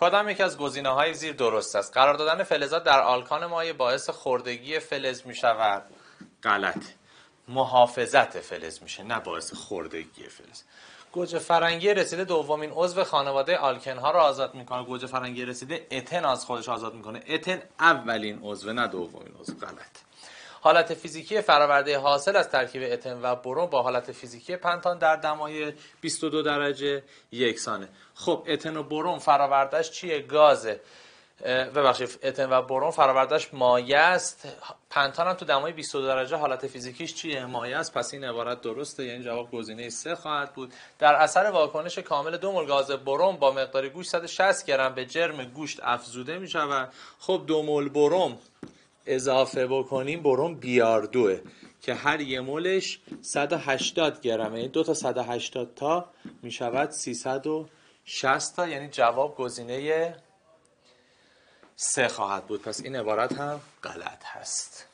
کدام یک از گزینه های زیر درست است. قرار دادن فلزات در آلکان مایع باعث خوردگی فلز می شود غلط. محافظت فلز میشه نه باعث خوردگی فلز. گوجه فرنگی رسیده دومین عضو خانواده آلکن ها را آزاد می‌کنه. گوجه فرنگی رسیده اتن از خودش آزاد می‌کنه. اتن اولین عضو نه دومین عضو. غلط. حالت فیزیکی فراورده حاصل از ترکیب اتن و برم با حالت فیزیکی پنتان در دمای 22 درجه یکسانه. خب اتن و برون فراوردهش چیه؟ گازه. ببخشید اتن و برون فراوردهش مایع است. پنتان هم تو دمای 22 درجه حالت فیزیکیش چیه؟ مایع است. پس این عبارت درسته. یعنی جواب گزینه سه خواهد بود. در اثر واکنش کامل دو مول گاز بروم با مقدار گوشت 160 گرم به جرم گوشت افزوده می شود خب دو مول بروم اضافه بکنیم بروم بیار دوه که هر یه مولش 180 گرمه. یعنی دو تا 180 تا می شود 360 تا. یعنی جواب گزینه سه خواهد بود. پس این عبارت هم غلط هست.